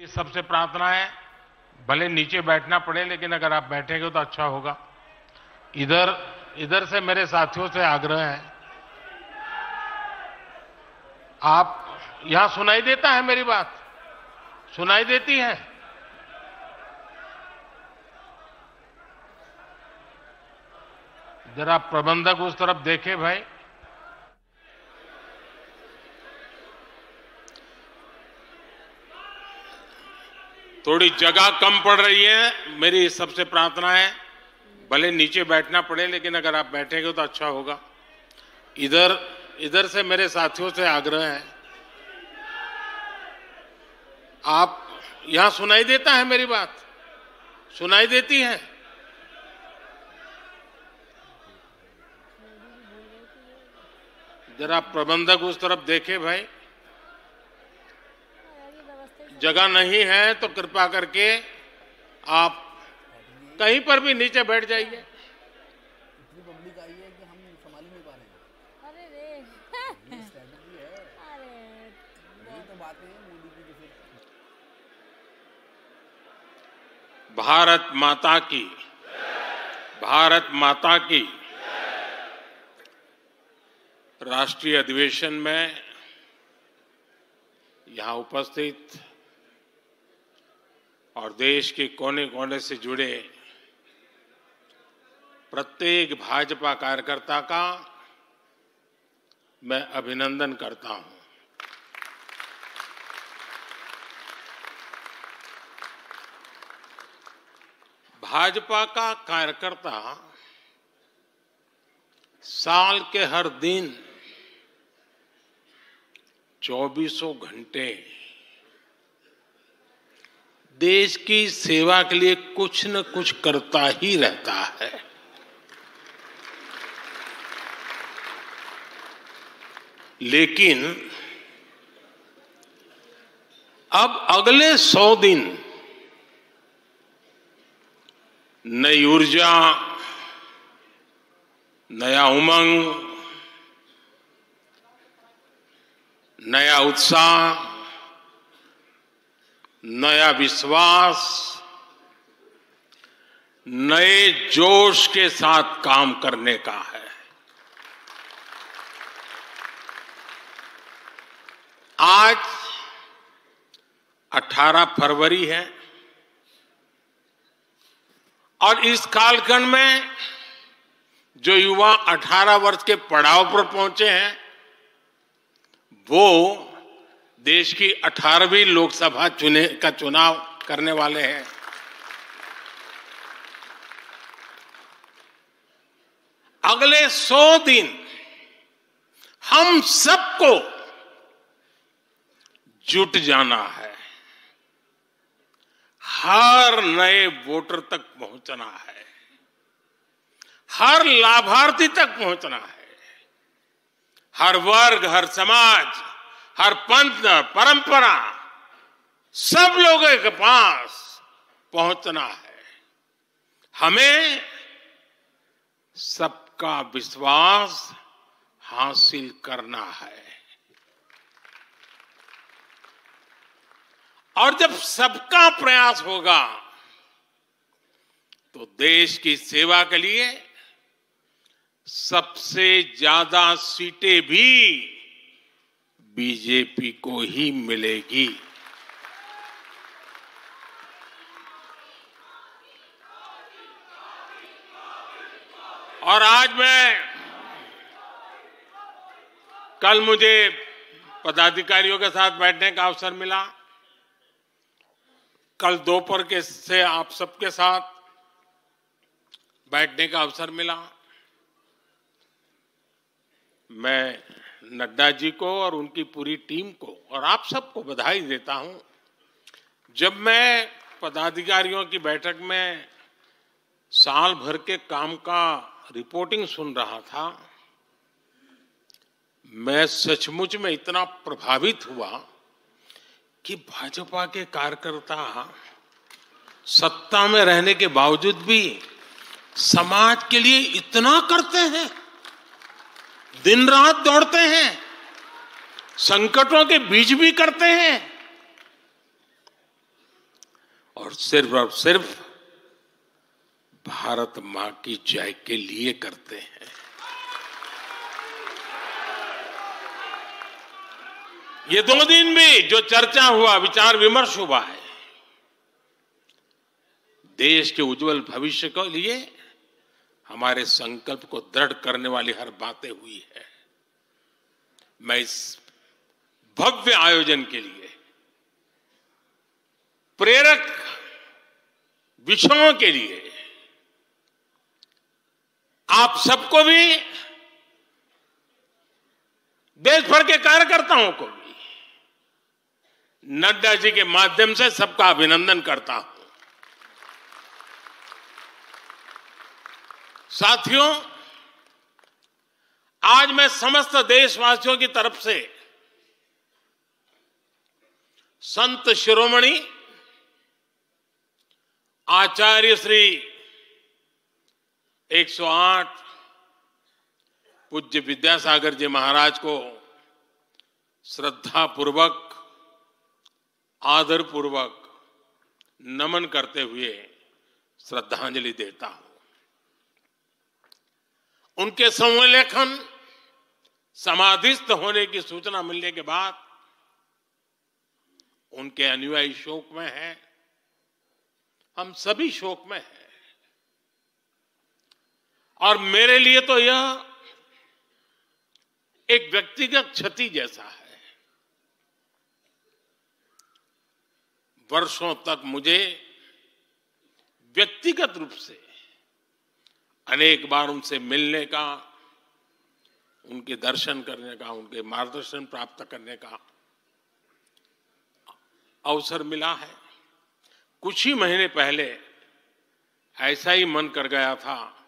सबसे प्रार्थना है, भले नीचे बैठना पड़े, लेकिन अगर आप बैठेंगे तो अच्छा होगा। इधर इधर से मेरे साथियों से आग्रह है, आप यहाँ सुनाई देता है मेरी बात? सुनाई देती है? जरा प्रबंधक उस तरफ़ देखे भाई। थोड़ी जगह कम पड़ रही है, मेरी सबसे प्रार्थना है, भले नीचे बैठना पड़े, लेकिन अगर आप बैठेंगे तो अच्छा होगा। इधर इधर से मेरे साथियों से आग्रह है, आप यहाँ सुनाई देता है मेरी बात? सुनाई देती है? जरा प्रबंधक उस तरफ़ देखे भाई। जगह नहीं है तो कृपा करके आप कहीं पर भी नीचे बैठ जाइए। इतनी पब्लिक आई है कि हम संभाल ही नहीं पा रहे हैं। अरे रे। ये स्ट्रेटजी है। अरे। यही तो बातें हैं मोदी की जो फिर। भारत माता की। भारत माता की। राष्ट्रीय अधिवेशन में यहाँ उपस्थित और देश के कोने कोने से जुड़े प्रत्येक भाजपा कार्यकर्ता का मैं अभिनंदन करता हूँ। भाजपा का कार्यकर्ता साल के हर दिन चौबीसों घंटे देश की सेवा के लिए कुछ न कुछ करता ही रहता है। लेकिन अब अगले सौ दिन नई ऊर्जा, नया उमंग, नया उत्साह नया विश्वास, नए जोश के साथ काम करने का है। आज 18 फरवरी है और इस कालखंड में जो युवा 18 वर्ष के पड़ाव पर पहुँचे हैं, वो देश की 18वीं लोकसभा चुने, का चुनाव करने वाले हैं। अगले सौ दिन हम सबको जुट जाना है। हर नए वोटर तक पहुँचना है। हर लाभार्थी तक पहुँचना है। हर वर्ग, हर समाज हर पंथ, परंपरा, सब लोगों के पास पहुँचना है। हमें सबका विश्वास हासिल करना है। और जब सबका प्रयास होगा तो देश की सेवा के लिए सबसे ज़्यादा सीटें भी बीजेपी को ही मिलेगी। और आज मैं कल मुझे पदाधिकारियों के साथ बैठने का अवसर मिला। कल दोपहर के से आप सबके साथ बैठने का अवसर मिला। मैं नड्डा जी को और उनकी पूरी टीम को और आप सबको बधाई देता हूँ। जब मैं पदाधिकारियों की बैठक में साल भर के काम का रिपोर्टिंग सुन रहा था, मैं सचमुच में इतना प्रभावित हुआ कि भाजपा के कार्यकर्ता सत्ता में रहने के बावजूद भी समाज के लिए इतना करते हैं। दिन रात दौड़ते हैं, संकटों के बीच भी करते हैं। और सिर्फ़ और सिर्फ़ भारत माँ की जय के लिए करते हैं। ये दो दिन भी जो चर्चा हुआ, विचार विमर्श हुआ है, देश के उज्जवल भविष्य के लिए हमारे संकल्प को दृढ़ करने वाली हर बातें हुई है। मैं इस भव्य आयोजन के लिए प्रेरक विषयों के लिए आप सबको भी, देश भर के कार्यकर्ताओं को भी, नड्डा जी के माध्यम से सबका अभिनंदन करता हूँ। साथियों, आज मैं समस्त देशवासियों की तरफ़ से संत शिरोमणि, आचार्य श्री 108 पूज्य विद्यासागर जी महाराज को श्रद्धा पूर्वक आदर पूर्वक नमन करते हुए श्रद्धांजलि देता हूँ। उनके संलेखन समाधिस्थ होने की सूचना मिलने के बाद उनके अनुयायी शोक में है। हम सभी शोक में हैं। और मेरे लिए तो यह एक व्यक्तिगत क्षति जैसा है। वर्षों तक मुझे व्यक्तिगत रूप से अनेक बार उनसे मिलने का, उनके दर्शन करने का, उनके मार्गदर्शन प्राप्त करने का अवसर मिला है। कुछ ही महीने पहले ऐसा ही मन कर गया था,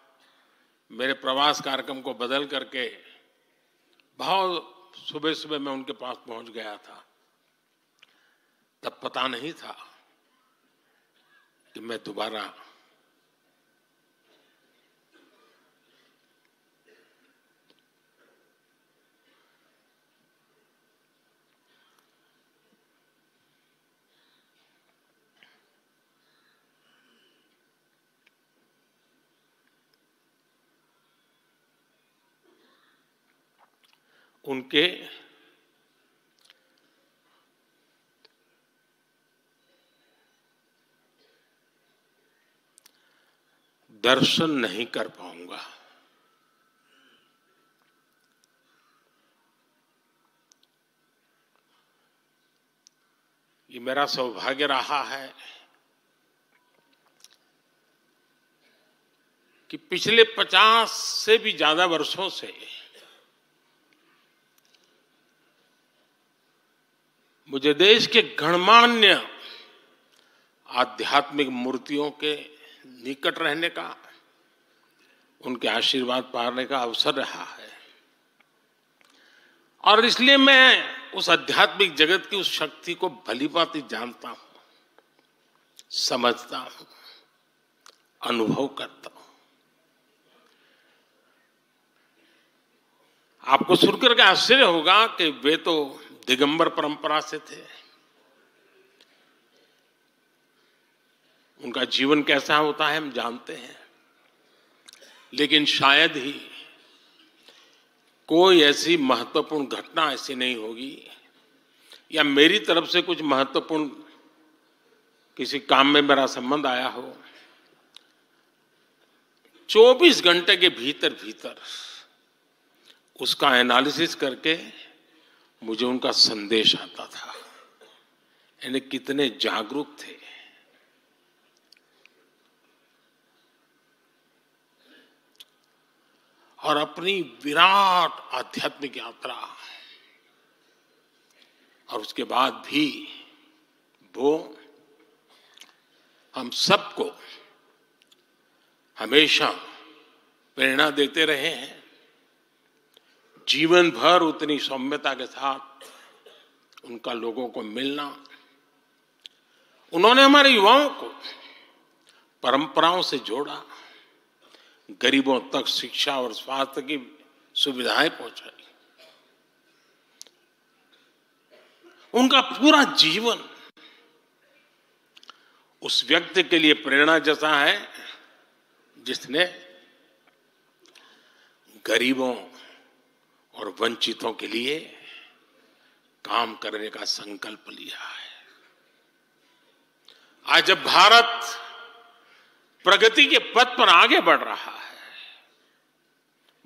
मेरे प्रवास कार्यक्रम को बदल करके बहुत सुबह सुबह मैं उनके पास पहुँच गया था। तब पता नहीं था कि मैं दोबारा उनके दर्शन नहीं कर पाऊँगा। ये मेरा सौभाग्य रहा है कि पिछले पचास से भी ज़्यादा वर्षों से मुझे देश के गणमान्य आध्यात्मिक मूर्तियों के निकट रहने का, उनके आशीर्वाद पाने का अवसर रहा है। और इसलिए मैं उस आध्यात्मिक जगत की उस शक्ति को भली भांति जानता हूँ, समझता हूँ, अनुभव करता हूँ। आपको सुनकर के आश्चर्य होगा कि वे तो दिगंबर परंपरा से थे। उनका जीवन कैसा होता है हम जानते हैं। लेकिन शायद ही कोई ऐसी महत्वपूर्ण घटना ऐसी नहीं होगी, या मेरी तरफ़ से कुछ महत्वपूर्ण किसी काम में मेरा संबंध आया हो। 24 घंटे के भीतर भीतर उसका एनालिसिस करके मुझे उनका संदेश आता था। यानी कितने जागरूक थे। और अपनी विराट आध्यात्मिक यात्रा। और उसके बाद भी वो हम सबको हमेशा प्रेरणा देते रहे हैं। जीवन भर उतनी सौम्यता के साथ उनका लोगों को मिलना, उन्होंने हमारे युवाओं को परंपराओं से जोड़ा, गरीबों तक शिक्षा और स्वास्थ्य की सुविधाएँ पहुंचाई। उनका पूरा जीवन उस व्यक्ति के लिए प्रेरणा जैसा है जिसने गरीबों और वंचितों के लिए काम करने का संकल्प लिया है। आज जब भारत प्रगति के पथ पर आगे बढ़ रहा है,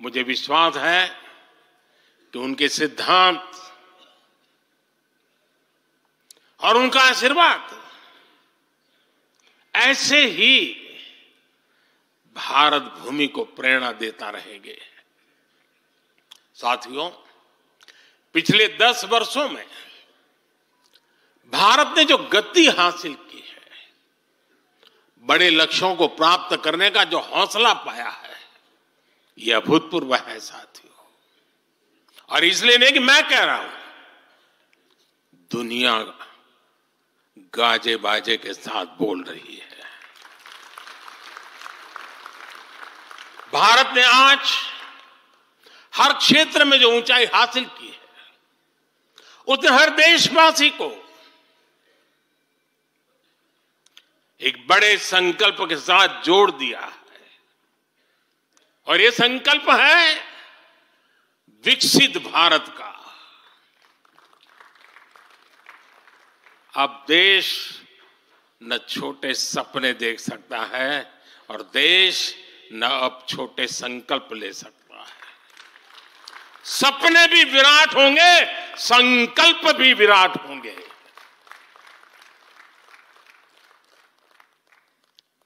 मुझे विश्वास है कि उनके सिद्धांत और उनका आशीर्वाद ऐसे ही भारत भूमि को प्रेरणा देता रहेंगे। साथियों, पिछले दस वर्षों में भारत ने जो गति हासिल की है, बड़े लक्ष्यों को प्राप्त करने का जो हौसला पाया है यह अभूतपूर्व है साथियों। और इसलिए नहीं कि मैं कह रहा हूँ, दुनिया गाजे बाजे के साथ बोल रही है। भारत ने आज हर क्षेत्र में जो ऊंचाई हासिल की है उसने हर देशवासी को एक बड़े संकल्प के साथ जोड़ दिया है। और ये संकल्प है विकसित भारत का। अब देश न छोटे सपने देख सकता है और देश न अब छोटे संकल्प ले सकता सपने भी विराट होंगे, संकल्प भी विराट होंगे।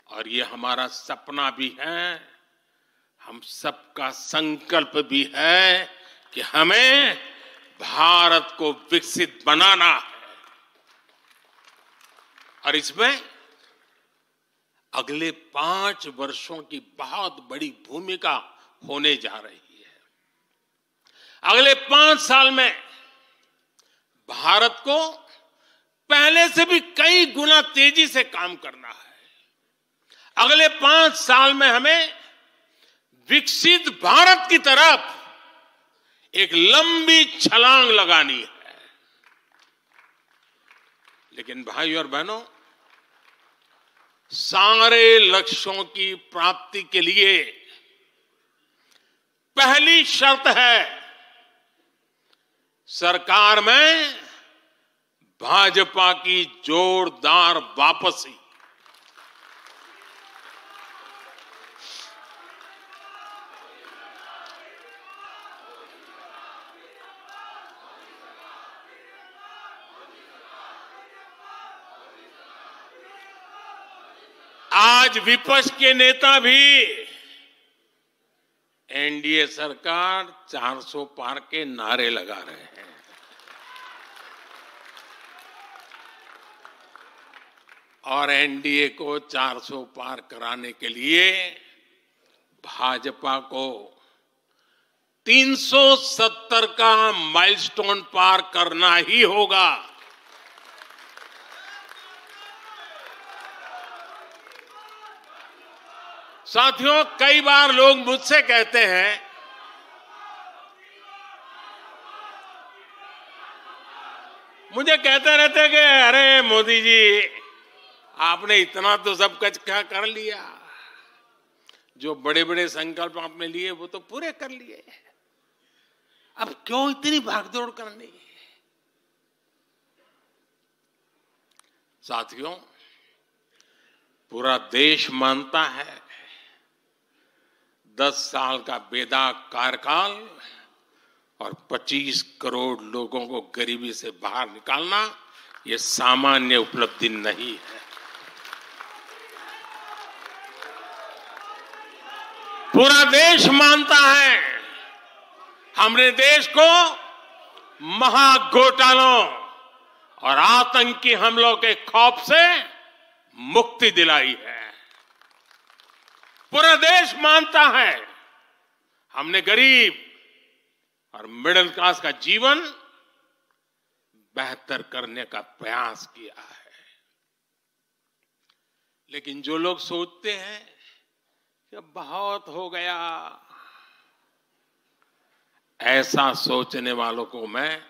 और ये हमारा सपना भी है, हम सबका संकल्प भी है कि हमें भारत को विकसित बनाना है। और इसमें अगले पाँच वर्षों की बहुत बड़ी भूमिका होने जा रही है। अगले पाँच साल में भारत को पहले से भी कई गुना तेज़ी से काम करना है। अगले पाँच साल में हमें विकसित भारत की तरफ़ एक लंबी छलांग लगानी है। लेकिन भाई और बहनों, सारे लक्ष्यों की प्राप्ति के लिए पहली शर्त है सरकार में भाजपा की जोरदार वापसी। आज विपक्ष के नेता भी एनडीए सरकार 400 पार के नारे लगा रहे हैं। और एनडीए को 400 पार कराने के लिए भाजपा को 370 का माइलस्टोन पार करना ही होगा। साथियों, कई बार लोग मुझसे कहते हैं, मुझे कहते रहते कि, अरे मोदी जी, आपने इतना तो सब कुछ क्या कर लिया? जो बड़े बड़े संकल्प आपने लिए, वो तो पूरे कर लिए अब क्यों इतनी भागदौड़ करनी? साथियों, पूरा देश मानता है दस साल का बेदा कार्यकाल और 25 करोड़ लोगों को गरीबी से बाहर निकालना, ये सामान्य उपलब्धि नहीं है। पूरा देश मानता है, हमने देश को महाघोटालों और आतंकी हमलों के खौफ से मुक्ति दिलाई है। पूरा देश मानता है। हमने गरीब और मिडिल क्लास का जीवन बेहतर करने का प्रयास किया है। लेकिन जो लोग सोचते हैं कि बहुत हो गया, ऐसा सोचने वालों को मैं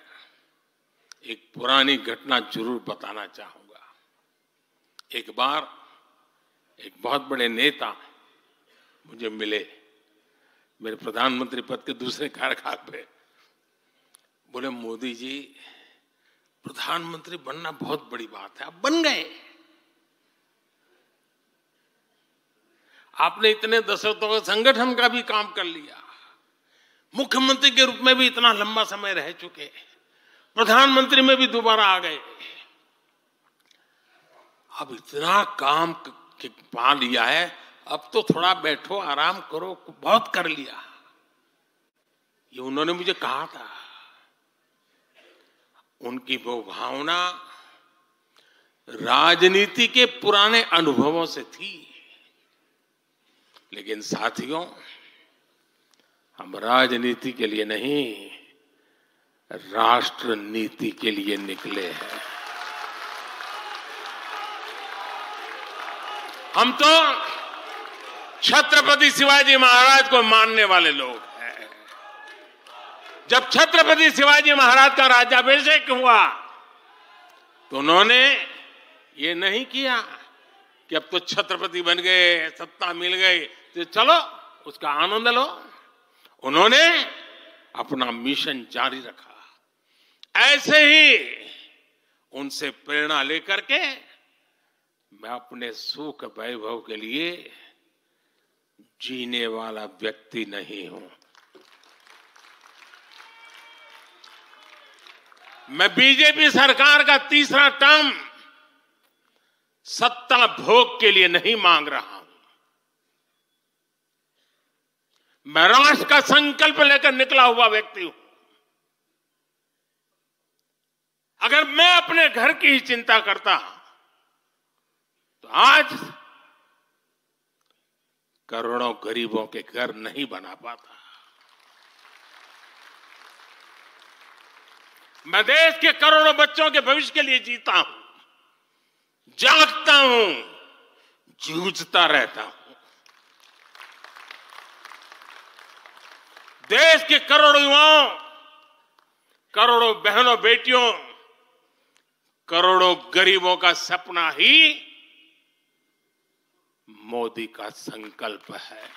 एक पुरानी घटना ज़रूर बताना चाहूँगा। एक बार एक बहुत बड़े नेता मुझे मिले। मेरे प्रधानमंत्री पद के दूसरे कार्यकाल पे। बोले, मोदी जी, प्रधानमंत्री बनना बहुत बड़ी बात है। आप बन गए। आपने इतने दशरथों के संगठन का भी काम कर लिया। मुख्यमंत्री के रूप में भी इतना लंबा समय रह चुके। प्रधानमंत्री में भी दोबारा आ गए। अब इतना काम पा लिया है। अब तो थोड़ा बैठो, आराम करो, बहुत कर लिया। ये उन्होंने मुझे कहा था, उनकी वो भावना राजनीति के पुराने अनुभवों से थी। लेकिन साथियों, हम राजनीति के लिए नहीं राष्ट्र नीति के लिए निकले हैं। हम तो छत्रपति शिवाजी महाराज को मानने वाले लोग हैं। जब छत्रपति शिवाजी महाराज का राजाभिषेक हुआ तो उन्होंने ये नहीं किया कि अब तो छत्रपति बन गए, सत्ता मिल गई तो चलो, उसका आनंद लो। उन्होंने अपना मिशन जारी रखा। ऐसे ही उनसे प्रेरणा लेकर के मैं अपने सुख वैभव के लिए जीने वाला व्यक्ति नहीं हूँ। मैं बीजेपी सरकार का तीसरा टर्म सत्ता भोग के लिए नहीं मांग रहा हूँ। मैं राष्ट्र का संकल्प लेकर निकला हुआ व्यक्ति हूँ। अगर मैं अपने घर की ही चिंता करता तो आज करोड़ों गरीबों के घर नहीं बना पाता। मैं देश के करोड़ों बच्चों के भविष्य के लिए जीता हूँ, जागता हूँ, जूझता रहता हूँ। देश के करोड़ों युवाओं, करोड़ों बहनों बेटियों, करोड़ों गरीबों का सपना ही मोदी का संकल्प है।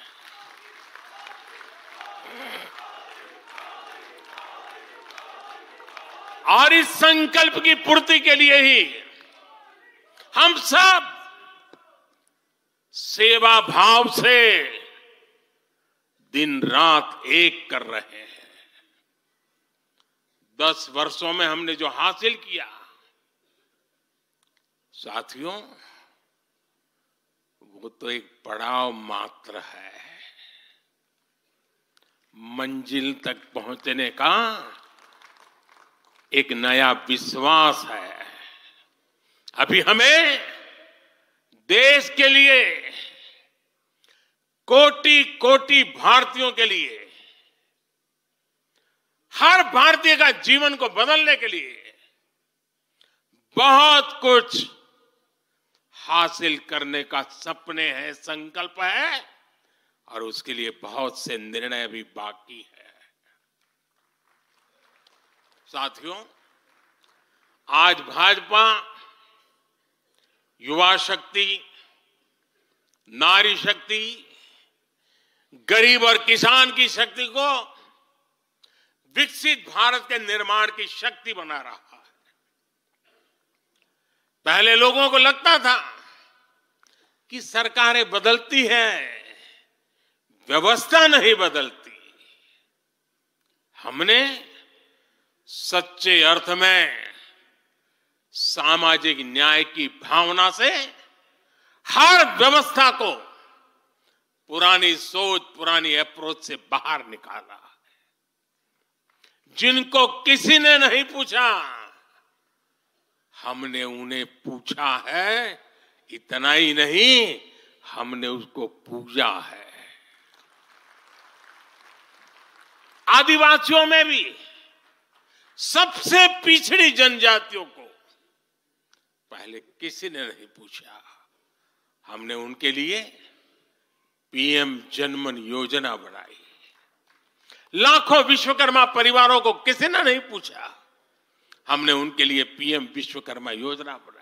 और इस संकल्प की पूर्ति के लिए ही हम सब सेवा भाव से दिन रात एक कर रहे हैं। दस वर्षों में हमने जो हासिल किया, साथियों वो तो एक पड़ाव मात्र है। मंजिल तक पहुँचने का एक नया विश्वास है। अभी हमें देश के लिए कोटि कोटि भारतीयों के लिए, हर भारतीय का जीवन को बदलने के लिए बहुत कुछ हासिल करने का सपने है, संकल्प है, और उसके लिए बहुत से निर्णय भी बाकी है। साथियों, आज भाजपा युवा शक्ति, नारी शक्ति, गरीब और किसान की शक्ति को विकसित भारत के निर्माण की शक्ति बना रहा है। पहले लोगों को लगता था कि सरकारें बदलती हैं, व्यवस्था नहीं बदलती। हमने सच्चे अर्थ में सामाजिक न्याय की भावना से हर व्यवस्था को पुरानी सोच, पुरानी अप्रोच से बाहर निकाला। जिनको किसी ने नहीं पूछा, हमने उन्हें पूछा है इतना ही नहीं, हमने उसको पूजा है। आदिवासियों में भी सबसे पिछड़ी जनजातियों को पहले किसी ने नहीं पूछा। हमने उनके लिए पीएम जनमन योजना बनाई। लाखों विश्वकर्मा परिवारों को किसी ने नहीं पूछा। हमने उनके लिए पीएम विश्वकर्मा योजना बनाई।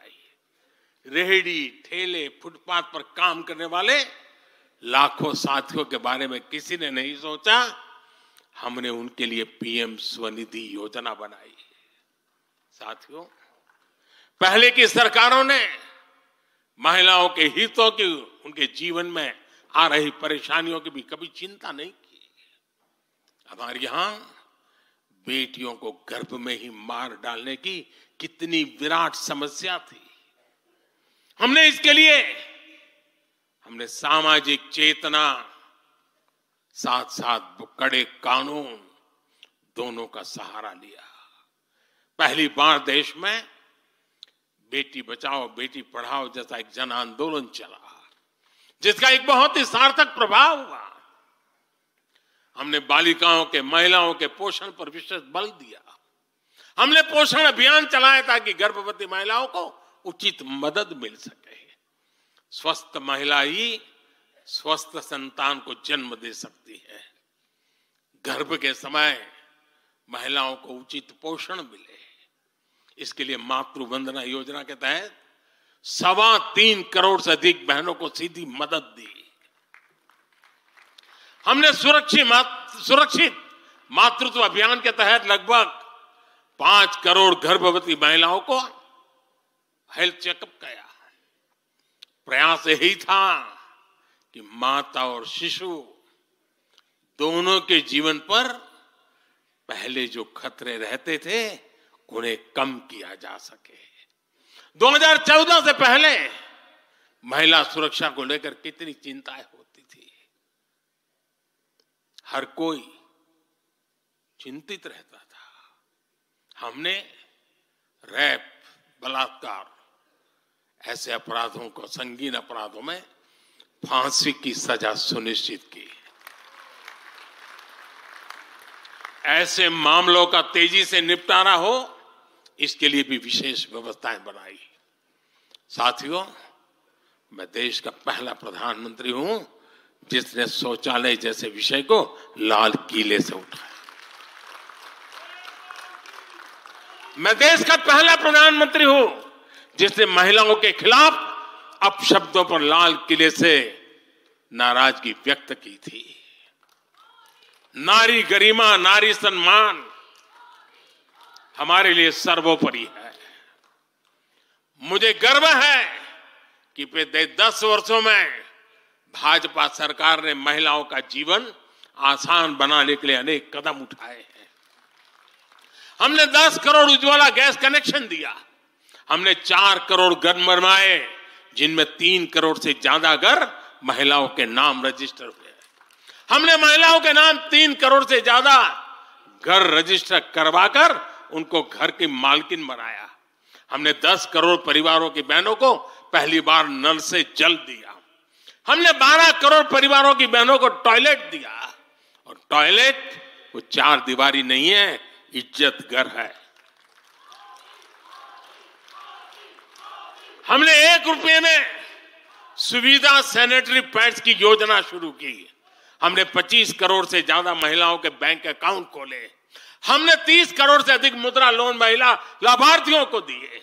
रेहड़ी, ठेले, फुटपाथ पर काम करने वाले लाखों साथियों के बारे में किसी ने नहीं सोचा। हमने उनके लिए पीएम स्वनिधि योजना बनाई। साथियों, पहले की सरकारों ने महिलाओं के हितों की, उनके जीवन में आ रही परेशानियों की भी कभी चिंता नहीं की। हमारे यहाँ बेटियों को गर्भ में ही मार डालने की कितनी विराट समस्या थी। हमने इसके लिए हमने सामाजिक चेतना साथ साथ कड़े कानून दोनों का सहारा लिया। पहली बार देश में बेटी बचाओ, बेटी पढ़ाओ जैसा एक जन आंदोलन चला, जिसका एक बहुत ही सार्थक प्रभाव हुआ। हमने बालिकाओं के, महिलाओं के पोषण पर विशेष बल दिया। हमने पोषण अभियान चलाया ताकि गर्भवती महिलाओं को उचित मदद मिल सके। स्वस्थ महिला ही स्वस्थ संतान को जन्म दे सकती है। गर्भ के समय महिलाओं को उचित पोषण मिले। इसके लिए मातृ वंदना योजना के तहत सवा तीन करोड़ से अधिक बहनों को सीधी मदद दी। हमने सुरक्षित मात, सुरक्षित मातृत्व अभियान के तहत लगभग पाँच करोड़ गर्भवती महिलाओं को हेल्थ चेकअप किया प्रयास यही था कि माता और शिशु दोनों के जीवन पर पहले जो खतरे रहते थे, उन्हें कम किया जा सके। 2014 से पहले महिला सुरक्षा को लेकर कितनी चिंताएँ होती थी। हर कोई चिंतित रहता था। हमने रैप, बलात्कार ऐसे अपराधों को, संगीन अपराधों में फांसी की सजा सुनिश्चित की। ऐसे मामलों का तेज़ी से निपटारा हो, इसके लिए भी विशेष व्यवस्थाएँ बनाई। साथियों, मैं देश का पहला प्रधानमंत्री हूँ, जिसने शौचालय जैसे विषय को लाल किले से उठाया। मैं देश का पहला प्रधानमंत्री हूँ। जिसने महिलाओं के खिलाफ अपशब्दों पर लाल किले से नाराज़गी व्यक्त की थी। नारी गरिमा, नारी सम्मान हमारे लिए सर्वोपरि है। मुझे गर्व है कि पिछले दस वर्षों में भाजपा सरकार ने महिलाओं का जीवन आसान बनाने के लिए अनेक कदम उठाए हैं। हमने 10 करोड़ उज्ज्वला गैस कनेक्शन दिया। हमने चार करोड़ घर बनवाए जिनमें तीन करोड़ से ज़्यादा घर महिलाओं के नाम रजिस्टर हुए हमने महिलाओं के नाम तीन करोड़ से ज़्यादा घर रजिस्टर करवाकर उनको घर की मालकिन बनाया। हमने दस करोड़ परिवारों की बहनों को पहली बार नल से जल दिया। हमने बारह करोड़ परिवारों की बहनों को टॉयलेट दिया। और टॉयलेट, वो चार दीवारी नहीं है, इज़्ज़त घर है। हमने एक रुपये में सुविधा सैनिटरी पैड्स की योजना शुरू की। हमने 25 करोड़ से ज़्यादा महिलाओं के बैंक अकाउंट खोले। हमने 30 करोड़ से अधिक मुद्रा लोन महिला लाभार्थियों को दिए।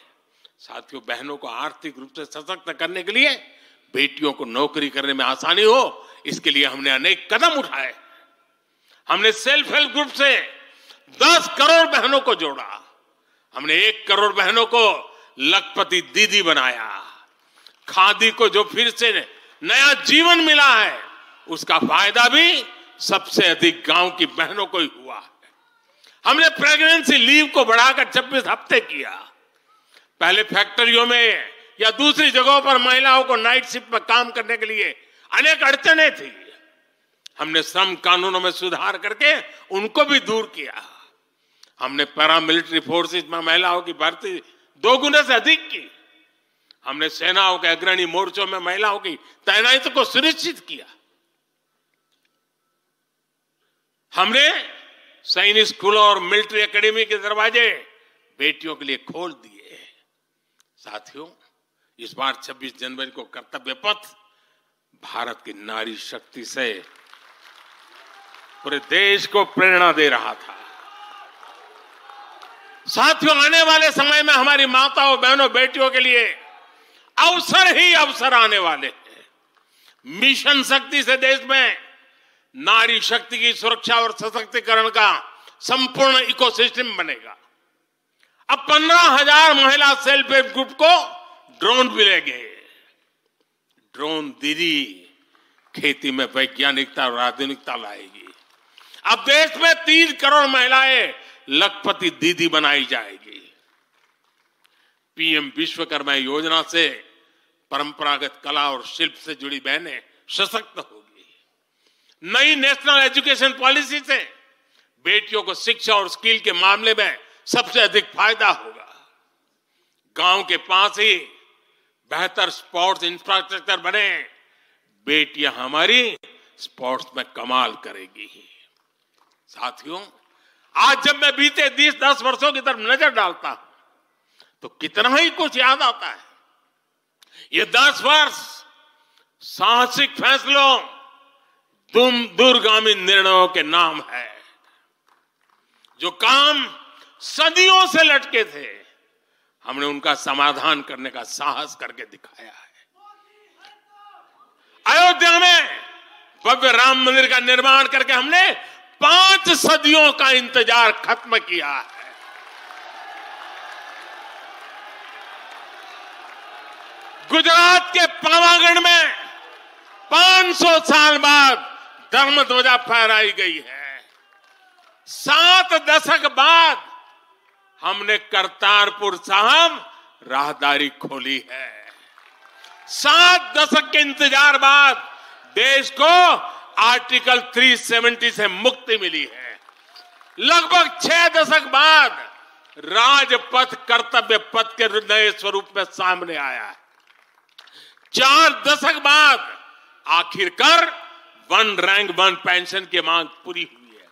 साथियों, बहनों को आर्थिक रूप से सशक्त करने के लिए, बेटियों को नौकरी करने में आसानी हो, इसके लिए हमने अनेक कदम उठाए। हमने सेल्फ हेल्प ग्रुप से 10 करोड़ बहनों को जोड़ा। हमने एक करोड़ बहनों को लखपति दीदी बनाया। खादी को जो फिर से नया जीवन मिला है, उसका फ़ायदा भी सबसे अधिक गाँव की बहनों को ही हुआ है। हमने प्रेगनेंसी लीव को बढ़ाकर 26 हफ़्ते किया। पहले फैक्ट्रियों में या दूसरी जगहों पर महिलाओं को नाइट शिफ्ट में काम करने के लिए अनेक अड़चने थी। हमने श्रम कानूनों में सुधार करके उनको भी दूर किया। हमने पैरामिलिट्री फोर्सेस में महिलाओं की भर्ती दो गुने से अधिक की। हमने सेनाओं के अग्रणी मोर्चों में महिलाओं की तैनाती को सुनिश्चित किया। हमने सैनिक स्कूलों और मिलिट्री एकेडमी के दरवाजे बेटियों के लिए खोल दिए। साथियों, इस बार 26 जनवरी को कर्तव्य पथ भारत की नारी शक्ति से पूरे देश को प्रेरणा दे रहा था। साथियों, आने वाले समय में हमारी माताओं, बहनों, बेटियों के लिए अवसर ही अवसर आने वाले हैं। मिशन शक्ति से देश में नारी शक्ति की सुरक्षा और सशक्तिकरण का संपूर्ण इकोसिस्टम बनेगा। अब पंद्रह हज़ार महिला सेल्फ हेल्प ग्रुप को ड्रोन मिलेंगे। ड्रोन दीदी खेती में वैज्ञानिकता और आधुनिकता लाएगी। अब देश में तीन करोड़ महिलाएँ लखपति दीदी बनाई जाएगी। पीएम विश्वकर्मा योजना से परंपरागत कला और शिल्प से जुड़ी बहनें सशक्त होगी। नई नेशनल एजुकेशन पॉलिसी से बेटियों को शिक्षा और स्किल के मामले में सबसे अधिक फ़ायदा होगा। गाँव के पास ही बेहतर स्पोर्ट्स इंफ्रास्ट्रक्चर बने, बेटियाँ हमारी स्पोर्ट्स में कमाल करेगी। साथियों आज जब मैं बीते बीस दस वर्षों की तरफ़ नज़र डालता हूँ तो कितना ही कुछ याद आता है। ये दस वर्ष साहसिक फैसलों दुम दूरगामी निर्णयों के नाम है। जो काम सदियों से लटके थे, हमने उनका समाधान करने का साहस करके दिखाया है। अयोध्या में भव्य राम मंदिर का निर्माण करके हमने पाँच सदियों का इंतज़ार खत्म किया है। गुजरात के पावागढ़ में 500 साल बाद धर्म ध्वजा फहराई गई है। सात दशक बाद हमने करतारपुर साहब राहदारी खोली है। सात दशक के इंतज़ार बाद देश को आर्टिकल 370 से मुक्ति मिली है। लगभग छह दशक बाद राजपथ कर्तव्य पथ के नए स्वरूप में सामने आया है। चार दशक बाद आखिरकार वन रैंक, वन पेंशन की मांग पूरी हुई है।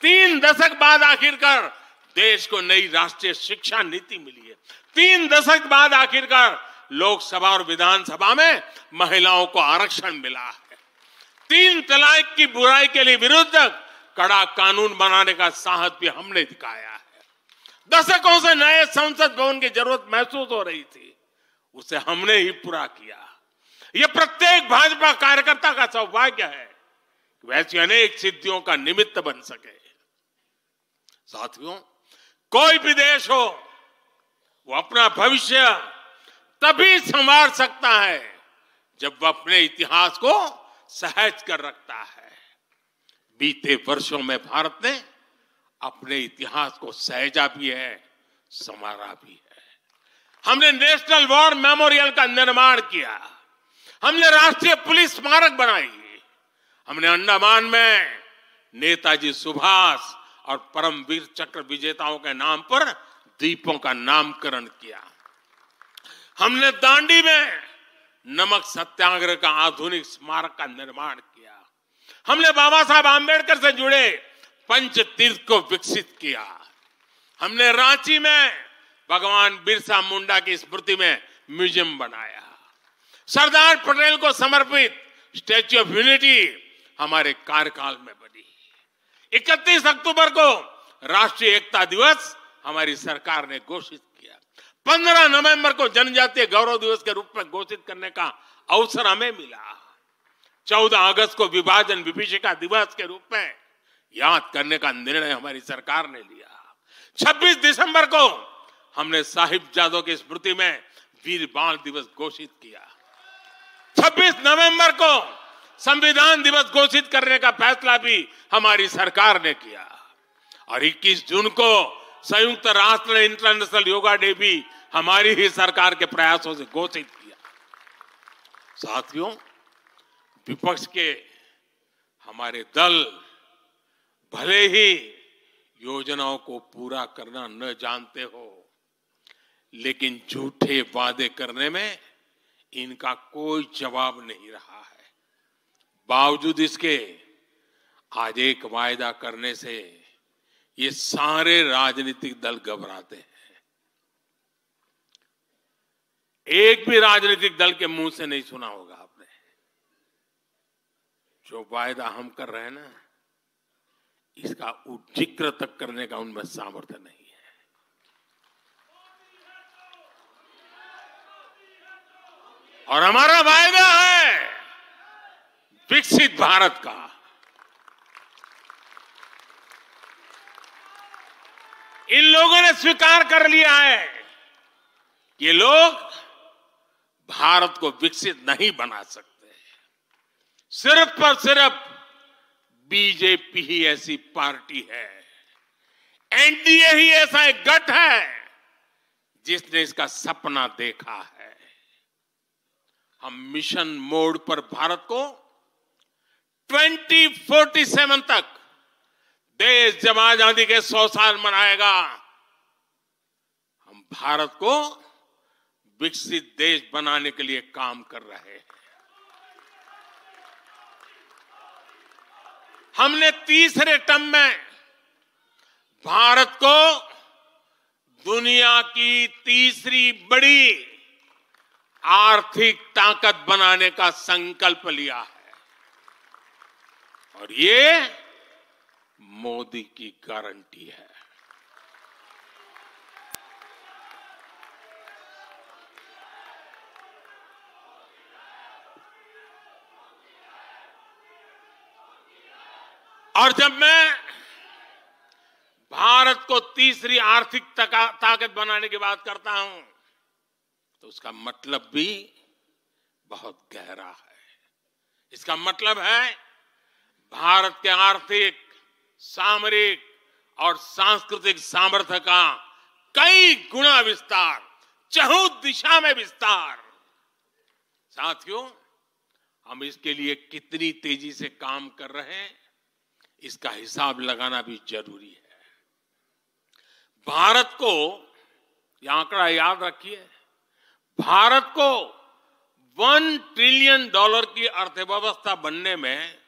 तीन दशक बाद आखिरकार देश को नई राष्ट्रीय शिक्षा नीति मिली है। तीन दशक बाद आखिरकार लोकसभा और विधानसभा में महिलाओं को आरक्षण मिला है। तीन तलाक की बुराई के लिए विरुद्ध कड़ा कानून बनाने का साहस भी हमने दिखाया है। दशकों से नए संसद भवन की ज़रूरत महसूस हो रही थी। उसे हमने ही पूरा किया। यह प्रत्येक भाजपा कार्यकर्ता का सौभाग्य है कि वैसी अनेक सिद्धियों का निमित्त बन सके। साथियों, कोई भी देश हो, वो अपना भविष्य तभी संवार सकता है जब वह अपने इतिहास को सहज कर रखता है। बीते वर्षों में भारत ने अपने इतिहास को सहजा भी है, संवारा भी है। हमने नेशनल वॉर मेमोरियल का निर्माण किया। हमने राष्ट्रीय पुलिस स्मारक बनाई। हमने अंडमान में नेताजी सुभाष और परमवीर चक्र विजेताओं के नाम पर द्वीपों का नामकरण किया। हमने दांडी में नमक सत्याग्रह का आधुनिक स्मारक का निर्माण किया। हमने बाबा साहब आम्बेडकर से जुड़े पंच तीर्थ को विकसित किया। हमने रांची में भगवान बिरसा मुंडा की स्मृति में म्यूज़ियम बनाया। सरदार पटेल को समर्पित स्टैच्यू ऑफ़ यूनिटी हमारे कार्यकाल में बनी। 31 अक्टूबर को राष्ट्रीय एकता दिवस हमारी सरकार ने घोषित 15 नवंबर को जनजातीय गौरव दिवस के रूप में घोषित करने का अवसर हमें मिला। 14 अगस्त को विभाजन विभीषिका दिवस के रूप में याद करने का निर्णय हमारी सरकार ने लिया। 26 दिसंबर को हमने साहिब जादव की स्मृति में वीर बाल दिवस घोषित किया। 26 नवंबर को संविधान दिवस घोषित करने का फैसला भी हमारी सरकार ने किया। और 21 जून को संयुक्त राष्ट्र इंटरनेशनल योगा डे भी हमारी ही सरकार के प्रयासों से घोषित किया। साथियों, विपक्ष के हमारे दल भले ही योजनाओं को पूरा करना न जानते हो, लेकिन झूठे वादे करने में इनका कोई जवाब नहीं रहा है। बावजूद इसके, आज एक वायदा करने से ये सारे राजनीतिक दल घबराते हैं। एक भी राजनीतिक दल के मुँह से नहीं सुना होगा आपने। जो वायदा हम कर रहे हैं ना, इसका ज़िक्र तक करने का उनमें सामर्थ्य नहीं है। और हमारा वायदा है विकसित भारत का। इन लोगों ने स्वीकार कर लिया है ये लोग भारत को विकसित नहीं बना सकते। सिर्फ़ पर सिर्फ़ बीजेपी ही ऐसी पार्टी है। एनडीए ही ऐसा एक गट है, जिसने इसका सपना देखा है। हम मिशन मोड पर भारत को 2047 तक देश जब आज़ादी के 100 साल मनाएगा, हम भारत को विकसित देश बनाने के लिए काम कर रहे हैं। हमने तीसरे टर्म में भारत को दुनिया की तीसरी बड़ी आर्थिक ताकत बनाने का संकल्प लिया है। और ये मोदी की गारंटी है। और जब मैं भारत को तीसरी आर्थिक ताकत बनाने की बात करता हूँ तो उसका मतलब भी बहुत गहरा है। इसका मतलब है भारत के आर्थिक, सामरिक और सांस्कृतिक सामर्थ्य का कई गुना विस्तार चहु दिशा में विस्तार। साथियों, हम इसके लिए कितनी तेज़ी से काम कर रहे हैं? इसका हिसाब लगाना भी ज़रूरी है। भारत को यह आंकड़ा याद रखिए, भारत को वन ट्रिलियन डॉलर की अर्थव्यवस्था बनने में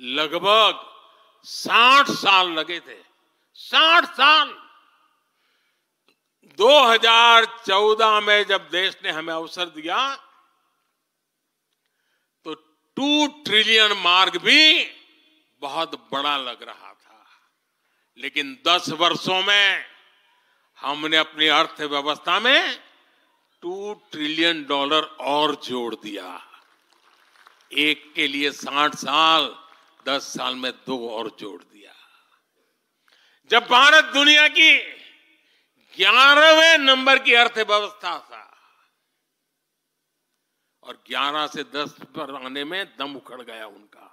लगभग साठ साल लगे थे। साठ साल। 2014 में जब देश ने हमें अवसर दिया तो टू ट्रिलियन मार्ग भी बहुत बड़ा लग रहा था। लेकिन दस वर्षों में हमने अपनी अर्थव्यवस्था में टू ट्रिलियन डॉलर और जोड़ दिया। एक के लिए साठ साल, दस साल में दो और जोड़ दिया। जब भारत दुनिया की ग्यारहवें नंबर की अर्थव्यवस्था था और ग्यारह से दस पर आने में दम उखड़ गया उनका।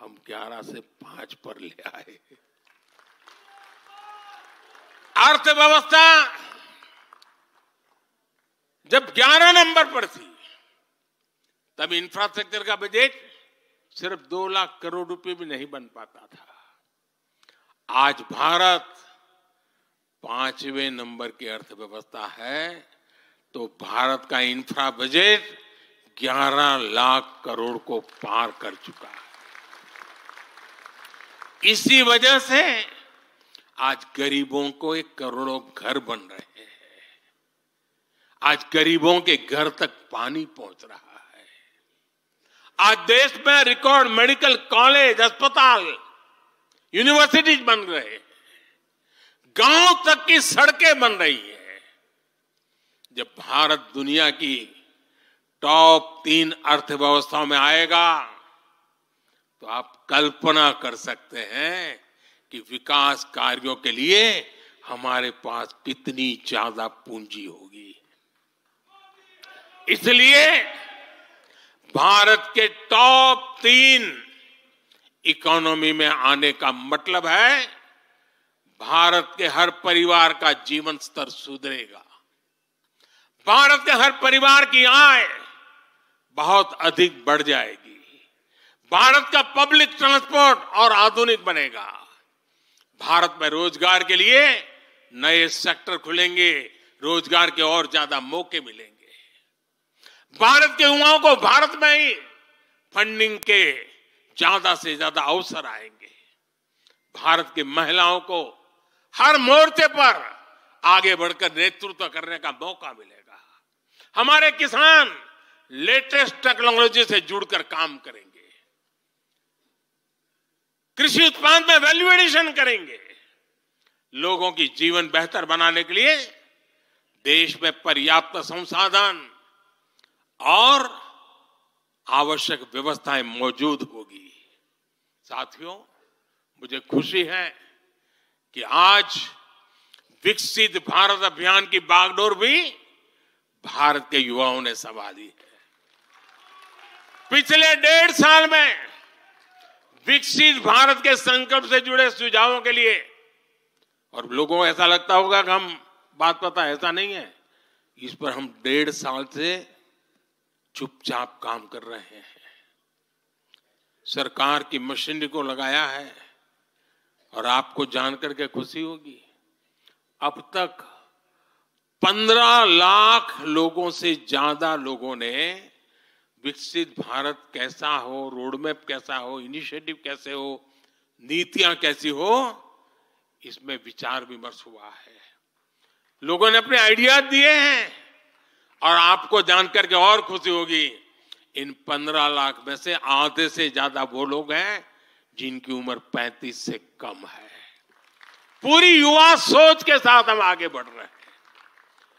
हम ग्यारह से पाँच पर ले आए। अर्थव्यवस्था जब 11 नंबर पर थी, तब इंफ्रास्ट्रक्चर का बजट सिर्फ़ दो लाख करोड़ रुपए भी नहीं बन पाता था। आज भारत पाँचवें नंबर की अर्थव्यवस्था है तो भारत का इंफ्रा बजट 11 लाख करोड़ को पार कर चुका है। इसी वजह से आज गरीबों को एक करोड़ों घर बन रहे हैं। आज गरीबों के घर तक पानी पहुँच रहा है। आज देश में रिकॉर्ड मेडिकल कॉलेज, अस्पताल, यूनिवर्सिटीज बन रहे हैं। गाँव तक की सड़कें बन रही है। जब भारत दुनिया की टॉप तीन अर्थव्यवस्थाओं में आएगा तो आप कल्पना कर सकते हैं कि विकास कार्यों के लिए हमारे पास कितनी ज़्यादा पूंजी होगी। इसलिए भारत के टॉप तीन इकोनॉमी में आने का मतलब है, भारत के हर परिवार का जीवन स्तर सुधरेगा। भारत के हर परिवार की आय बहुत अधिक बढ़ जाएगी। भारत का पब्लिक ट्रांसपोर्ट और आधुनिक बनेगा। भारत में रोज़गार के लिए नए सेक्टर खुलेंगे, रोज़गार के और ज़्यादा मौके मिलेंगे। भारत के युवाओं को भारत में ही फंडिंग के ज़्यादा से ज़्यादा अवसर आएँगे। भारत की महिलाओं को हर मोर्चे पर आगे बढ़कर नेतृत्व करने का मौका मिलेगा। हमारे किसान लेटेस्ट टेक्नोलॉजी से जुड़कर काम करेंगे। कृषि उत्पाद में वैल्यू एडिशन करेंगे। लोगों की जीवन बेहतर बनाने के लिए देश में पर्याप्त संसाधन और आवश्यक व्यवस्थाएँ मौजूद होगी। साथियों, मुझे खुशी है कि आज विकसित भारत अभियान की बागडोर भी भारत के युवाओं ने संभाली है। पिछले डेढ़ साल में विकसित भारत के संकल्प से जुड़े सुझावों के लिए। और लोगों को ऐसा लगता होगा कि हम, बात पता ऐसा नहीं है। इस पर हम डेढ़ साल से चुपचाप काम कर रहे हैं। सरकार की मशीनरी को लगाया है और आपको जानकर के खुशी होगी। अब तक पंद्रह लाख लोगों से ज़्यादा लोगों ने विकसित भारत कैसा हो रोडमैप कैसा हो इनिशिएटिव कैसे हो, नीतियाँ कैसी हो, इसमें विचार विमर्श हुआ है। लोगों ने अपने आइडिया दिए हैं और आपको जानकर के और खुशी होगी। इन पंद्रह लाख में से आधे से ज़्यादा वो लोग हैं जिनकी उम्र पैंतीस से कम है। पूरी युवा सोच के साथ हम आगे बढ़ रहे हैं।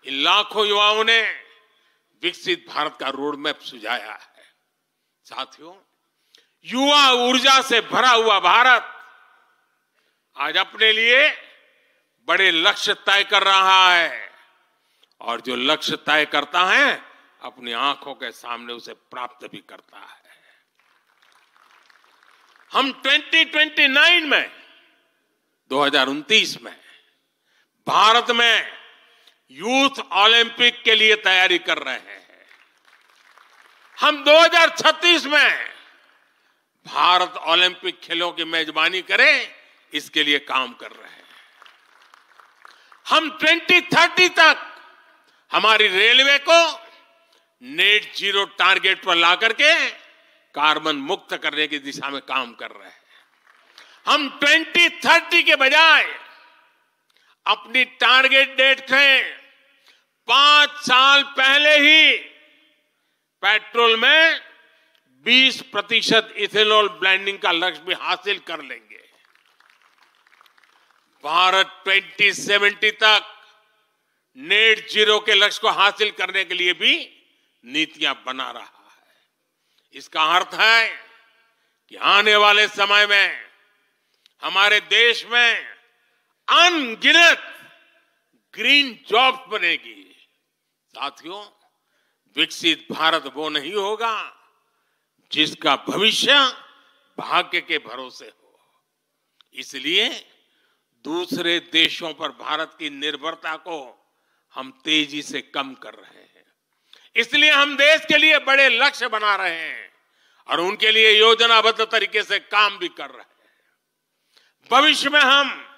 इन लाखों युवाओं ने विकसित भारत का रोड मैप सुझाया है। साथियों, युवा ऊर्जा से भरा हुआ भारत आज अपने लिए बड़े लक्ष्य तय कर रहा है। और जो लक्ष्य तय करता है, अपनी आँखों के सामने उसे प्राप्त भी करता है। हम 2029 में 2029 में, भारत में यूथ ओलंपिक के लिए तैयारी कर रहे हैं। हम 2036 में भारत ओलंपिक खेलों की मेजबानी करें, इसके लिए काम कर रहे हैं। हम 2030 तक हमारी रेलवे को नेट ज़ीरो टारगेट पर ला करके कार्बन मुक्त करने की दिशा में काम कर रहे हैं। हम 2030 के बजाय अपनी टारगेट डेट से पाँच साल पहले ही पेट्रोल में 20 प्रतिशत इथेनॉल ब्लेंडिंग का लक्ष्य भी हासिल कर लेंगे। भारत 2070 तक नेट ज़ीरो के लक्ष्य को हासिल करने के लिए भी नीतियाँ बना रहा है। इसका अर्थ है कि आने वाले समय में, हमारे देश में अनगिनत ग्रीन जॉब्स बनेगी। साथियों, विकसित भारत वो नहीं होगा जिसका भविष्य भाग्य के भरोसे हो। इसलिए दूसरे देशों पर भारत की निर्भरता को हम तेज़ी से कम कर रहे हैं। इसलिए हम देश के लिए बड़े लक्ष्य बना रहे हैं और उनके लिए योजनाबद्ध तरीके से काम भी कर रहे हैं। भविष्य में हम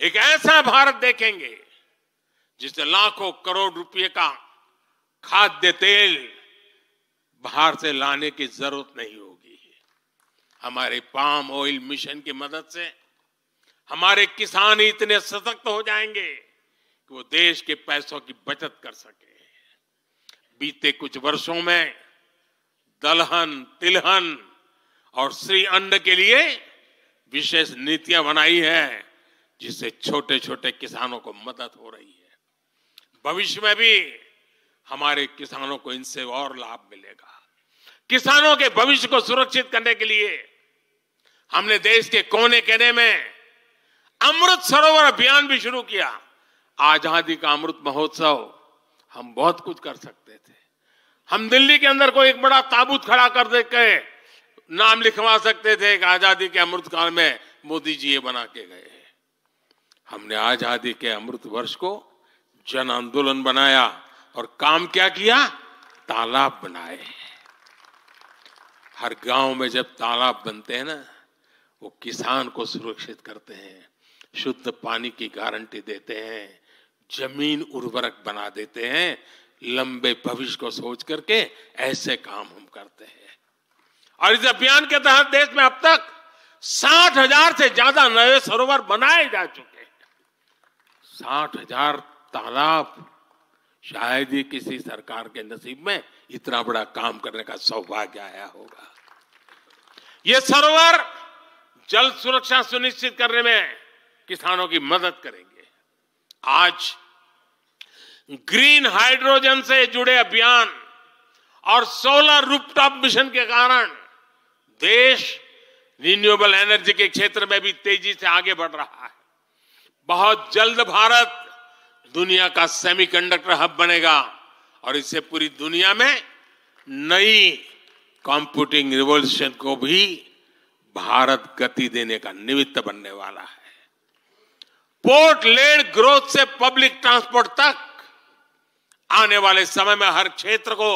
एक ऐसा भारत देखेंगे जिससे लाखों करोड़ रुपए का खाद्य तेल बाहर से लाने की ज़रूरत नहीं होगी। हमारे पाम ऑयल मिशन की मदद से हमारे किसान इतने सशक्त हो जाएँगे कि वो देश के पैसों की बचत कर सके। बीते कुछ वर्षों में दलहन, तिलहन और श्री अन्न के लिए विशेष नीतियाँ बनाई है। जिससे छोटे छोटे किसानों को मदद हो रही है। भविष्य में भी हमारे किसानों को इनसे और लाभ मिलेगा। किसानों के भविष्य को सुरक्षित करने के लिए हमने देश के कोने कोने में अमृत सरोवर अभियान भी शुरू किया। आज़ादी का अमृत महोत्सव हम बहुत कुछ कर सकते थे। हम दिल्ली के अंदर कोई एक बड़ा ताबूत खड़ा कर दे के नाम लिखवा सकते थे कि आज़ादी के अमृत काल में मोदी जी ये बना के गए हमने आज़ादी के अमृत वर्ष को जन आंदोलन बनाया और काम क्या किया? तालाब बनाए हर गाँव में जब तालाब बनते हैं ना, वो किसान को सुरक्षित करते हैं, शुद्ध पानी की गारंटी देते हैं, ज़मीन उर्वरक बना देते हैं, लंबे भविष्य को सोच करके ऐसे काम हम करते हैं। और इस अभियान के तहत देश में अब तक साठ हज़ार से ज़्यादा नए सरोवर बनाए जा चुके साठ हज़ार तालाब। शायद ही किसी सरकार के नसीब में इतना बड़ा काम करने का सौभाग्य आया होगा। ये सरोवर जल सुरक्षा सुनिश्चित करने में किसानों की मदद करेंगे। आज ग्रीन हाइड्रोजन से जुड़े अभियान और सोलर रूपटॉप मिशन के कारण देश रिन्यूएबल एनर्जी के क्षेत्र में भी तेज़ी से आगे बढ़ रहा है। बहुत जल्द भारत दुनिया का सेमीकंडक्टर हब बनेगा और इससे पूरी दुनिया में नई कंप्यूटिंग रिवॉल्यूशन को भी भारत गति देने का निमित्त बनने वाला है। पोर्ट लेड ग्रोथ से पब्लिक ट्रांसपोर्ट तक आने वाले समय में हर क्षेत्र को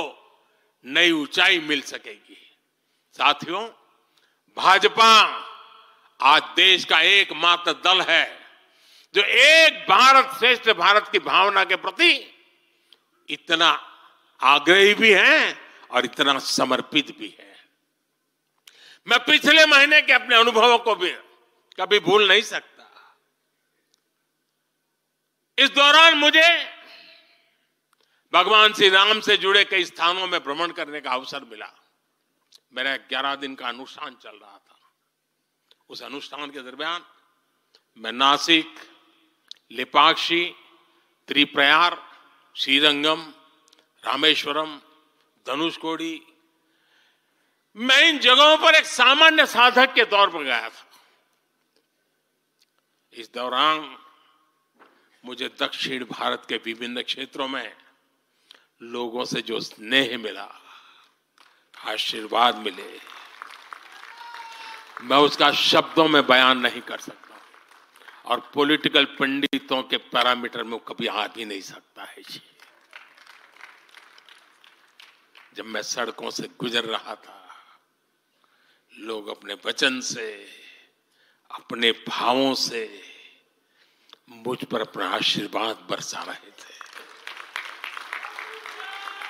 नई ऊंचाई मिल सकेगी। साथियों, भाजपा आज देश का एकमात्र दल है। जो एक भारत श्रेष्ठ भारत की भावना के प्रति इतना आग्रही भी है और इतना समर्पित भी है। मैं पिछले महीने के अपने अनुभवों को भी कभी भूल नहीं सकता। इस दौरान मुझे भगवान श्री राम से जुड़े कई स्थानों में भ्रमण करने का अवसर मिला। मेरा ग्यारह दिन का अनुष्ठान चल रहा था। उस अनुष्ठान के दरमियान मैं नासिक लिपाक्षी, त्रिप्रयार, श्रीरंगम, रामेश्वरम, धनुषकोडी। मैं इन जगहों पर एक सामान्य साधक के तौर पर गया था। इस दौरान मुझे दक्षिण भारत के विभिन्न क्षेत्रों में लोगों से जो स्नेह मिला, आशीर्वाद मिले, मैं उसका शब्दों में बयान नहीं कर सकता। और पॉलिटिकल पंडितों के पैरामीटर में कभी आ भी नहीं सकता है जी जब मैं सड़कों से गुजर रहा था, लोग अपने वचन से, अपने भावों से मुझ पर अपना आशीर्वाद बरसा रहे थे।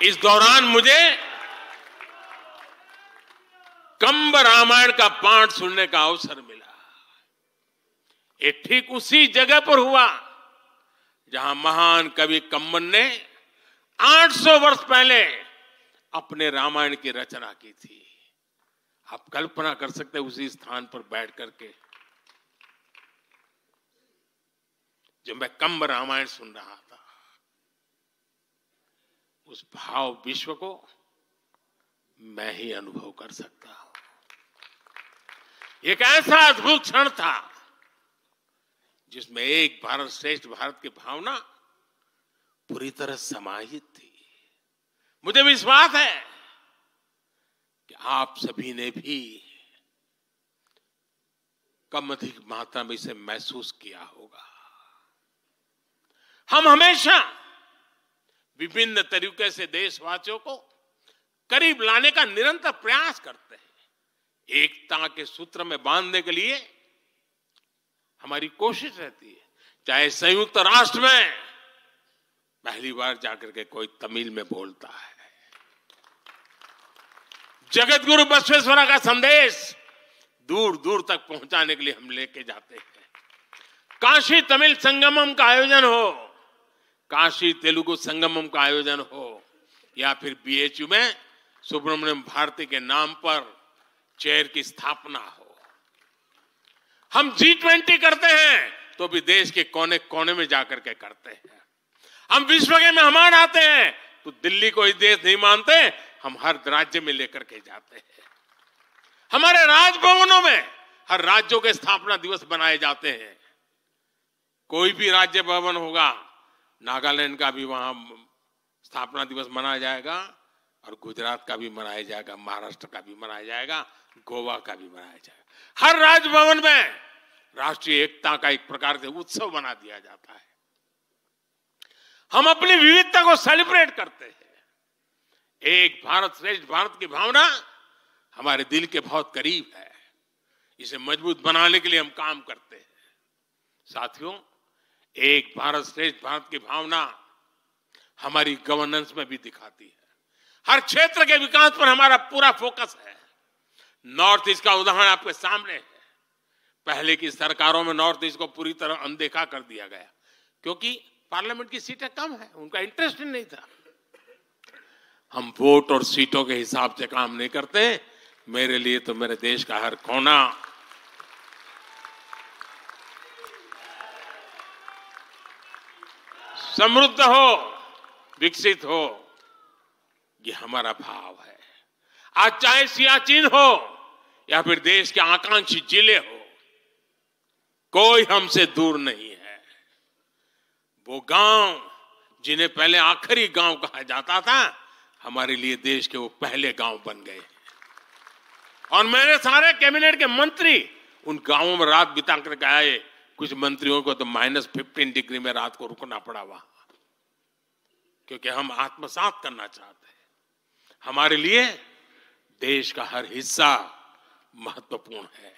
इस दौरान मुझे कंब रामायण का पाठ सुनने का अवसर मिला। ये ठीक उसी जगह पर हुआ जहाँ महान कवि कम्बन ने 800 वर्ष पहले अपने रामायण की रचना की थी। आप कल्पना कर सकते उसी स्थान पर बैठ करके। जो मैं कम्ब रामायण सुन रहा था, उस भाव विश्व को मैं ही अनुभव कर सकता हूँ। एक ऐसा अद्भुत क्षण था जिसमें एक भारत श्रेष्ठ भारत की भावना पूरी तरह समाहित थी। मुझे विश्वास है कि आप सभी ने भी कम अधिक मात्रा में इसे महसूस किया होगा। हम हमेशा विभिन्न तरीके से देशवासियों को करीब लाने का निरंतर प्रयास करते हैं। एकता के सूत्र में बांधने के लिए हमारी कोशिश रहती है। चाहे संयुक्त राष्ट्र में, पहली बार जाकर के कोई तमिल में बोलता है। जगत गुरु बसवेश्वरा का संदेश दूर दूर तक पहुँचाने के लिए हम लेके जाते हैं। काशी तमिल संगमम का आयोजन हो, काशी तेलुगु संगमम का आयोजन हो, या फिर बीएचयू में सुब्रमण्यम भारती के नाम पर चेयर की स्थापना हो। हम जी ट्वेंटी करते हैं तो भी देश के कोने कोने में जाकर के करते हैं। हम विश्व के मेहमान आते हैं तो दिल्ली को ही देश नहीं मानते, हम हर राज्य में लेकर के जाते हैं। हमारे राजभवनों में हर राज्यों के स्थापना दिवस बनाए जाते हैं। कोई भी राज्य भवन होगा, नागालैंड का भी वहाँ स्थापना दिवस मनाया जाएगा, और गुजरात का भी मनाया जाएगा, महाराष्ट्र का भी मनाया जाएगा, गोवा का भी मनाया जाएगा। हर राजभवन में राष्ट्रीय एकता का एक प्रकार से उत्सव बना दिया जाता है। हम अपनी विविधता को सेलिब्रेट करते हैं। एक भारत श्रेष्ठ भारत की भावना हमारे दिल के बहुत करीब है। इसे मज़बूत बनाने के लिए हम काम करते हैं। साथियों, एक भारत श्रेष्ठ भारत की भावना हमारी गवर्नेंस में भी दिखाती है। हर क्षेत्र के विकास पर हमारा पूरा फोकस है। नॉर्थ ईस्ट का उदाहरण आपके सामने है। पहले की सरकारों में नॉर्थ ईस्ट को पूरी तरह अनदेखा कर दिया गया, क्योंकि पार्लियामेंट की सीटें कम है, उनका इंटरेस्ट नहीं था। हम वोट और सीटों के हिसाब से काम नहीं करते, मेरे लिए तो मेरे देश का हर कोना। समृद्ध हो, विकसित हो, ये हमारा भाव है। आज चाहे सियाचिन हो या फिर देश के आकांक्षी ज़िले हो, कोई हमसे दूर नहीं है। वो गाँव जिन्हें पहले आखिरी गाँव कहा जाता था, हमारे लिए देश के वो पहले गाँव बन गए और मेरे सारे कैबिनेट के मंत्री उन गाँवों में रात बिता करके आए। कुछ मंत्रियों को तो माइनस फिफ्टीन डिग्री में रात को रुकना पड़ा वहाँ, क्योंकि हम आत्मसात करना चाहते हैं। हमारे लिए देश का हर हिस्सा महत्वपूर्ण है।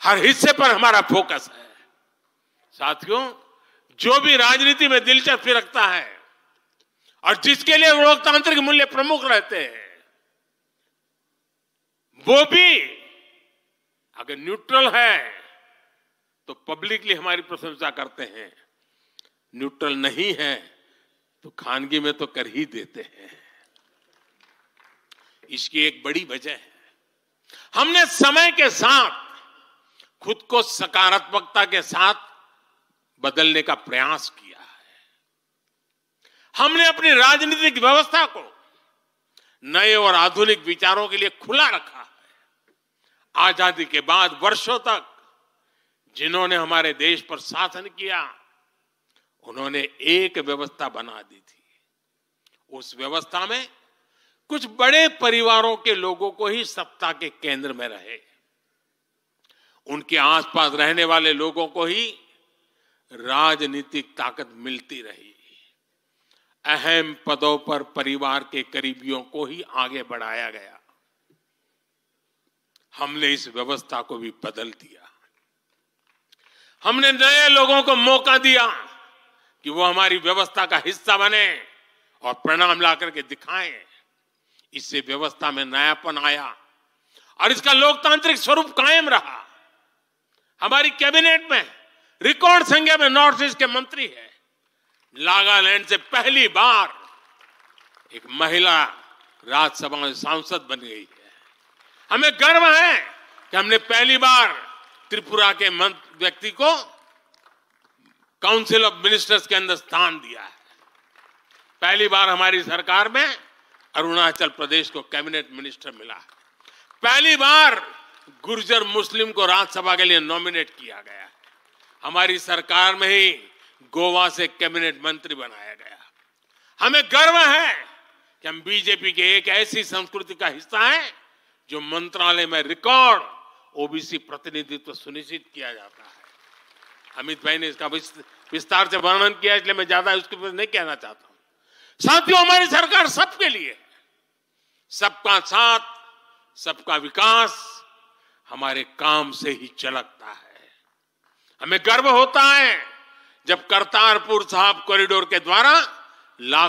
हर हिस्से पर हमारा फोकस है। साथियों, जो भी राजनीति में दिलचस्पी रखता है और जिसके लिए लोकतांत्रिक मूल्य प्रमुख रहते हैं, वो भी अगर न्यूट्रल है तो पब्लिकली हमारी प्रशंसा करते हैं। न्यूट्रल नहीं है तो खानगी में तो कर ही देते हैं। इसकी एक बड़ी वजह है। हमने समय के साथ, खुद को सकारात्मकता के साथ बदलने का प्रयास किया है। हमने अपनी राजनीतिक व्यवस्था को नए और आधुनिक विचारों के लिए खुला रखा है। आज़ादी के बाद वर्षों तक जिन्होंने हमारे देश पर शासन किया, उन्होंने एक व्यवस्था बना दी थी। उस व्यवस्था में कुछ बड़े परिवारों के लोगों को ही सत्ता के केंद्र में रहे। उनके आसपास रहने वाले लोगों को ही राजनीतिक ताकत मिलती रही। अहम पदों पर परिवार के करीबियों को ही आगे बढ़ाया गया। हमने इस व्यवस्था को भी बदल दिया। हमने नए लोगों को मौका दिया कि वो हमारी व्यवस्था का हिस्सा बने और प्रणाम ला करके दिखाएँ। इससे व्यवस्था में नयापन आया और इसका लोकतांत्रिक स्वरूप कायम रहा। हमारी कैबिनेट में रिकॉर्ड संख्या में नॉर्थ ईस्ट के मंत्री है। नागालैंड से पहली बार एक महिला राज्यसभा में सांसद बन गई है। हमें गर्व है कि हमने पहली बार त्रिपुरा के व्यक्ति को काउंसिल ऑफ़ मिनिस्टर्स के अंदर स्थान दिया है। पहली बार हमारी सरकार में अरुणाचल प्रदेश को कैबिनेट मिनिस्टर मिला। पहली बार गुर्जर मुस्लिम को राज्यसभा के लिए नॉमिनेट किया गया। हमारी सरकार में ही गोवा से कैबिनेट मंत्री बनाया गया। हमें गर्व है कि हम बीजेपी के एक ऐसी संस्कृति का हिस्सा है, जो मंत्रालय में रिकॉर्ड ओबीसी प्रतिनिधित्व सुनिश्चित किया जाता है। अमित भाई ने इसका विस्तार से वर्णन किया, इसलिए मैं ज़्यादा उसके ऊपर नहीं कहना चाहता हूँ। साथियों, हमारी सरकार सबके लिए सबका साथ, सबका विकास हमारे काम से ही चलकता है। हमें गर्व होता है जब करतारपुर साहब कॉरिडोर के द्वारा लाख